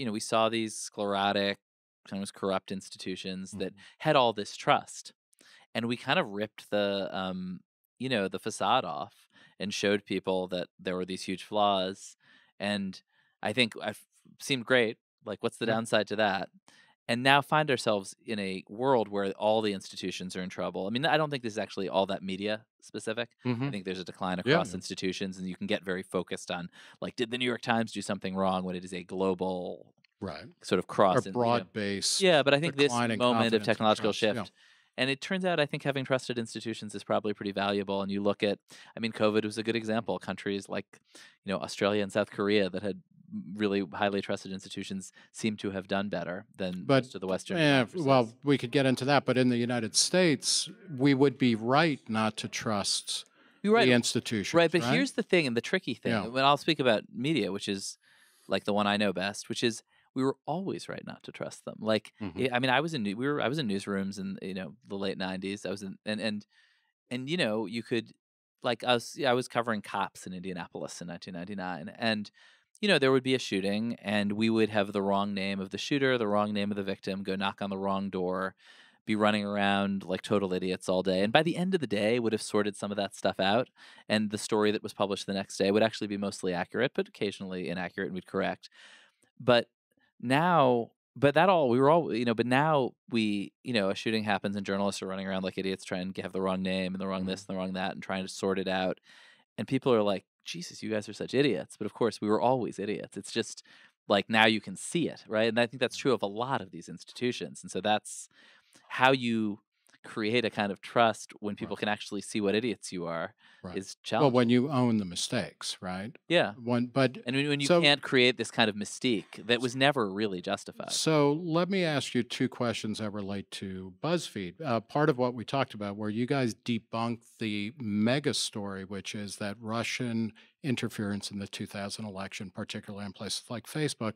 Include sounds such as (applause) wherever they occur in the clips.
you know we saw these sclerotic, sometimes corrupt institutions that Mhm. had all this trust, and we kind of ripped the um, you know the facade off and showed people that there were these huge flaws, and I think I've seemed great. Like, what's the Yeah. downside to that? And now find ourselves in a world where all the institutions are in trouble. I mean, I don't think this is actually all that media specific. I Mhm. think there's a decline across yeah. institutions, and you can get very focused on like, did the New York Times do something wrong when it is a global Right. sort of cross? and, you know- broad base. yeah, but I think this moment of technological trust, yeah. shift, and it turns out I think having trusted institutions is probably pretty valuable. And you look at, I mean, COVID was a good example. Countries like, you know, Australia and South Korea that had really highly trusted institutions seem to have done better than But most of the Western. Yeah, well, we could get into that, but in the United States, we would be right not to trust you're right. the institutions. Right, but here's the thing, and the tricky thing. Yeah. When I'll speak about media, which is like the one I know best, which is we were always right not to trust them. Like, Mhm. I I mean, I was in we were I was in newsrooms in you know the late '90s. I was in and and and you know you could like I was I was covering cops in Indianapolis in 1999, and you know there would be a shooting, and we would have the wrong name of the shooter, the wrong name of the victim, go knock on the wrong door, be running around like total idiots all day, and by the end of the day would have sorted some of that stuff out, and the story that was published the next day would actually be mostly accurate, but occasionally inaccurate, and we'd correct. But now but that all we were all you know but now we you know a shooting happens and journalists are running around like idiots trying to have the wrong name and the wrong this mm-hmm. and the wrong that and trying to sort it out and people are like jesus you guys are such idiots but of course we were always idiots it's just like now you can see it right and i think that's true of a lot of these institutions and so that's how you create a kind of trust when people can actually see what idiots you are Right. is challenging. Well, when you own the mistakes, right? yeah When, but and when, when you So- can't create this kind of mystique that was never really justified So let me ask you two questions that relate to BuzzFeed. Uh, part of what we talked about, where you guys debunked the mega story, which is that Russian interference in the 2000 election, particularly in places like Facebook,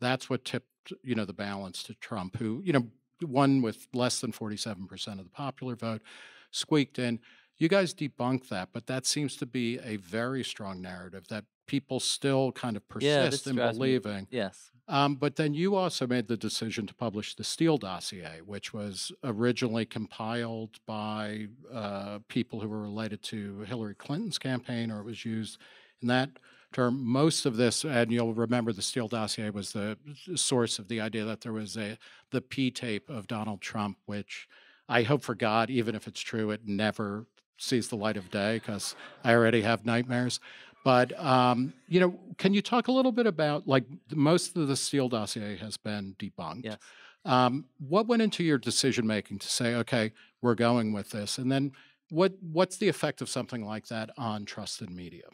that's what tipped you know the balance to Trump, who you know won with less than 47 percent of the popular vote, squeaked in. You guys debunked that, but that seems to be a very strong narrative that people still kind of Yeah, persist in drives me- believing. yes Um, but then you also made the decision to publish the Steele dossier, which was originally compiled by uh, people who were related to Hillary Clinton's campaign, or it was used in that term. Most of this, and you'll remember the Steele dossier was the source of the idea that there was a the P tape of Donald Trump, which I hope for God, even if it's true, it never sees the light of day because I already have nightmares. But um, you know, can you talk a little bit about like most of the Steele dossier has been debunked? yes Um, what went into your decision making to say, okay, we're going with this, and then what what's the effect of something like that on trusted media?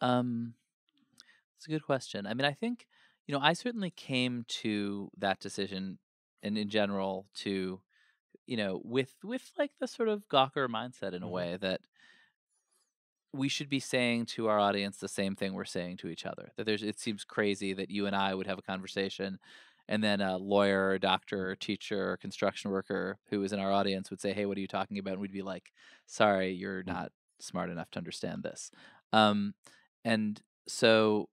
Um, it's a good question. I mean, I think you know, I certainly came to that decision, and in general, to you know, with with like the sort of Gawker mindset in a Mhm. way that we should be saying to our audience the same thing we're saying to each other. That there's, it seems crazy that you and I would have a conversation, and then a lawyer, or doctor, or teacher, or construction worker who is in our audience would say, "Hey, what are you talking about?" And we'd be like, "Sorry, you're Mhm. not smart enough to understand this." Um, and so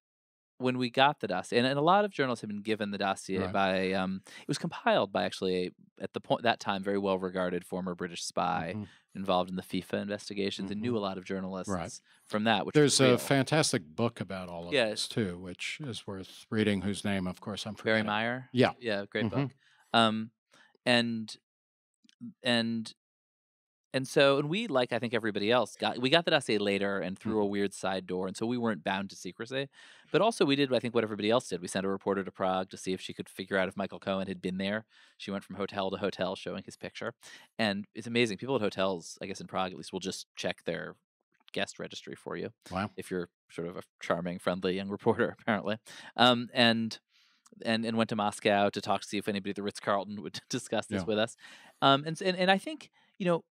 when we got the dossier, and, and a lot of journalists have been given the dossier Right. by, um, it was compiled by actually a, at the point that time very well regarded former British spy Mhm. involved in the FIFA investigations and knew a lot of journalists from that. Which There's a fantastic book about all of Yeah. this too, which is worth reading. Whose name, of course, I'm Barry. Meier. Yeah. yeah, great Mhm. book. Um, and and and so and we like I think everybody else got we got the dossier later and through a weird side door, and so we weren't bound to secrecy. But also we did I think what everybody else did. We sent a reporter to Prague to see if she could figure out if Michael Cohen had been there. She went from hotel to hotel showing his picture, and it's amazing. People at hotels, I guess in Prague at least, will just check their guest registry for you Wow. if you're sort of a charming, friendly young reporter, (laughs) apparently. Um, and and and went to Moscow to talk to see if anybody at the Ritz Carlton would (laughs) discuss this Yeah. with us. Um, and, and and I think you know,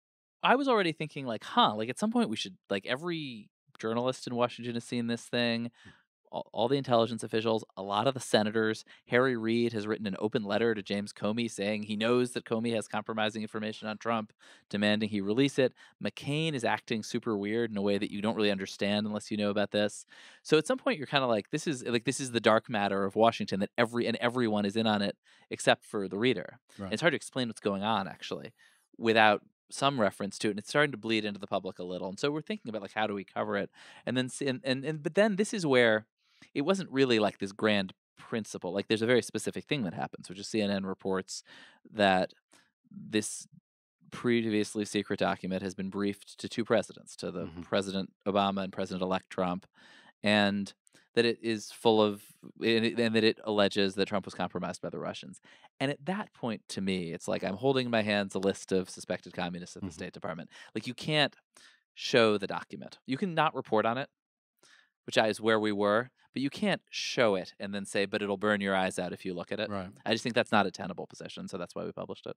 I was already thinking like, huh, like at some point we should like every journalist in Washington has seen this thing. Hmm. all, all the intelligence officials, a lot of the senators. Harry Reid has written an open letter to James Comey saying he knows that Comey has compromising information on Trump, demanding he release it. McCain is acting super weird in a way that you don't really understand unless you know about this. So at some point you're kind of like this is like this is the dark matter of Washington that every and everyone is in on it except for the reader. Right. It's hard to explain what's going on actually without some reference to it and it's starting to bleed into the public a little and so we're thinking about like how do we cover it and then and, and, and but then this is where it wasn't really like this grand principle. Like there's a very specific thing that happens, which is CNN reports that this previously secret document has been briefed to two presidents, to the Mhm. President Obama and President elect Trump, and that it is full of and that it alleges that Trump was compromised by the Russians. And at that point, to me, it's like I'm holding in my hands a list of suspected communists at the Mhm. State Department. Like you can't show the document. You can not report on it, which is where we were, but you can't show it and then say, but it'll burn your eyes out if you look at it. Right. I just think that's not a tenable position, so that's why we published it.